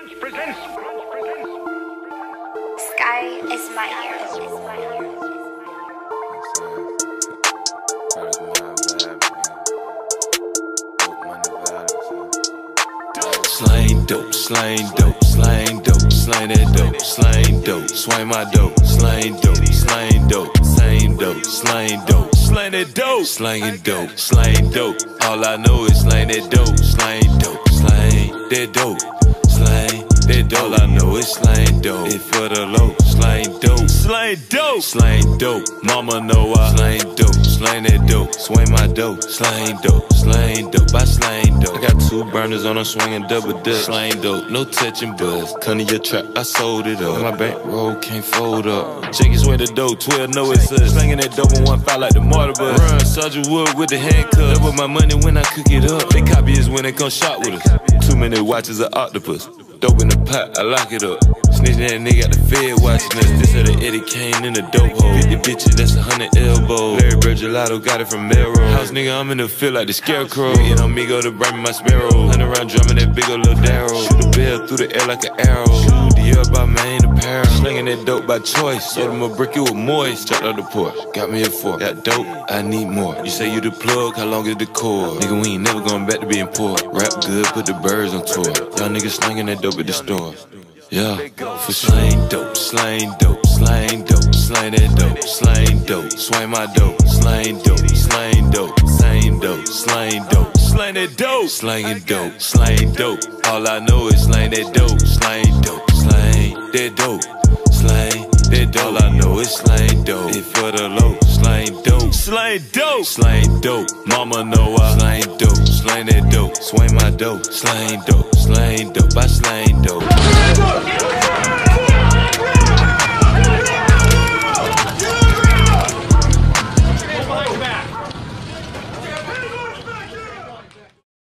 Sky is my hero. Slang dope, slang dope, slang dope, slang that dope, slang dope, swing my dope, slang dope, slang dope, slang dope, slang dope, slang that dope, slanging dope, slang dope. All I know is slang that dope, slang dope, slang that dope, slang that dope. All I know is slang dope. It for the low, slang dope, slang dope, slang dope. Mama know I slang dope, slang that dope, swing my dope, slang dope, slang dope, I slang dope. I got two burners on, I'm swinging double dutch, slang dope, no touching buzz. Come to your trap, I sold it up. My bankroll can't fold up. Check his way to dope, 12 know it's us. Slanging that dope in one file like the mortar bus. Run, Sergeant Wood with the handcuffs. Double my money when I cook it up. They copy us when they come shop with us. Too many watches of octopus. Dope in the pot, I lock it up. Snitching that nigga got the fed watching us. This of the Eddie Kane in the dope hole. 50 bitches, that's a hundred elbows. Larry Bird Gelato got it from Melrose. House nigga, I'm in the field like the scarecrow. Waiting on me go to bring my sparrow. Hunt around drumming that big ol' little darrow. A bell through the air like an arrow. Air by main apparel. Slinging that dope by choice. Sold him a brick, it was moist. Chopped out the porch. Got me a fork. Got dope, I need more. You say you the plug, how long is the cord? Nigga, we ain't never going back to being poor. Rap good, put the birds on tour. Y'all niggas slinging that dope at the store. Yeah, for slang dope, slang dope, slang dope, slang that dope, slang dope, swing my dope, slang dope, slang dope, slang that dope, slanging dope, slang dope. All I know is slang that dope, slang dope, slang that dope, slang that dope. All I know is slang dope. It for the low, slang dope, slang dope, slang dope. Mama know I slang dope, slang that dope, swing my dope, slang dope, slang dope. I slang dope.